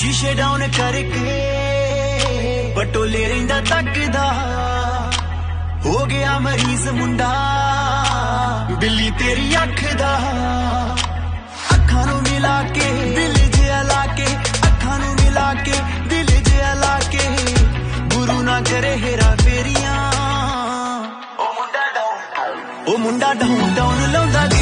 ਸ਼ੀਸ਼ੇ ਡਾਊਨ ਕਰਕੇ ਬਟੋਲੇ ਰਹਿੰਦਾ ਤੱਕਦਾ ਹੋ ਗਿਆ ਮਰੀਜ਼ ਮੁੰਡਾ ਬਿੱਲੀ ਤੇਰੀ ਅੱਖ ਦਾ ਅੱਖਾਂ ਨੂੰ ਮਿਲਾ ਕੇ ਦਿਲ ਜਿਹਾ ਲਾ ਕੇ ਅੱਖਾਂ ਨੂੰ ਮਿਲਾ ਕੇ ਦਿਲ ਜਿਹਾ ਲਾ ਕੇ ਗੁਰੂ ਨਾ ਕਰੇ ਹੇਰਾ ਫੇਰੀਆਂ ਉਹ ਮੁੰਡਾ ਡਾਊਨ ਉਹ ਮੁੰਡਾ ਡਾਊਨ ਡਾਊਨ ਲਾਉਂਦਾ ਗੇ